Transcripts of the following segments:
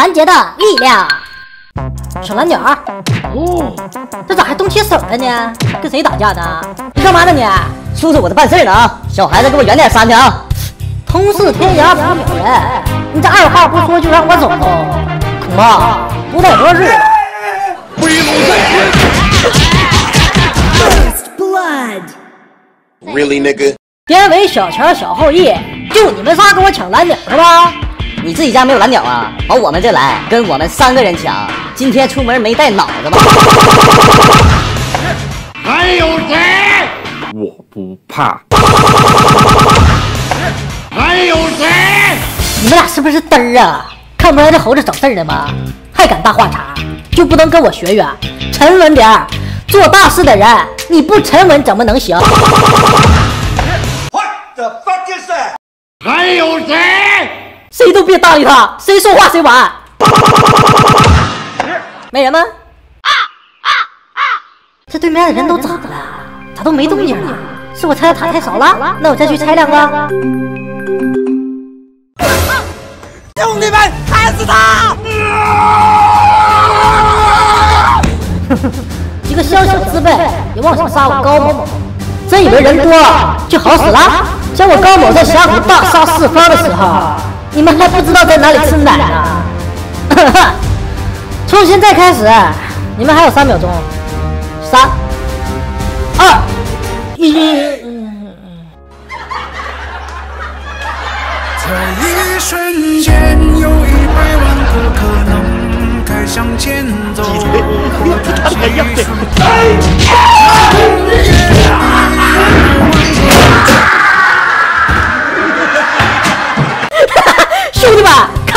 团结的力量。小蓝鸟，哦，这咋还动起手了呢？跟谁打架呢？你干嘛呢你？叔叔，我在办事呢啊！小孩子给我远点闪去啊！同是天涯不鸟人，你这二话不说就让我走，恐怕不太合适。Really, nigga？典韦小强小后羿，就你们仨跟我抢蓝鸟是吧？你自己家没有蓝鸟啊？跑我们这来跟我们三个人抢？今天出门没带脑子吗？还有谁？我不怕。还有谁？你们俩是不是嘚儿啊？看不出来这猴子找事儿的吗？还敢大话茬，就不能跟我学学，沉稳点儿。做大事的人，你不沉稳怎么能行？还有谁？谁都别搭理他，谁说话谁完。没人吗？这对面的人都咋了？咋都没动静了？是我拆的塔太少了？那我再去拆两个。兄弟们，砍死他！一个小小资辈也妄想杀我高某某，真以为人多就好使了？想我高某在峡谷大杀四方的你们还不知道在哪里吃奶呢。从现在开始，你们还有三秒钟，三、二、一。在一瞬间，有一百万个可能，该向前走。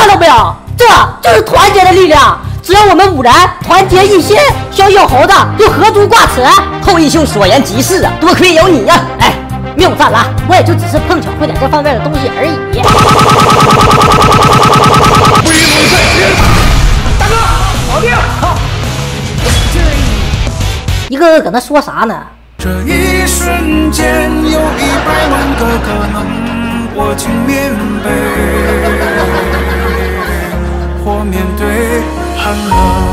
看到没有？这就是团结的力量。只要我们五人团结一心，小小猴子又何足挂齿。后羿兄所言极是啊，多亏有你呀！哎，谬赞了，我也就只是碰巧会点这方面的东西而已。大哥，保命！一个个搁那说啥呢？这一瞬间，有一百万个可能，握紧棉被，或面对寒冷。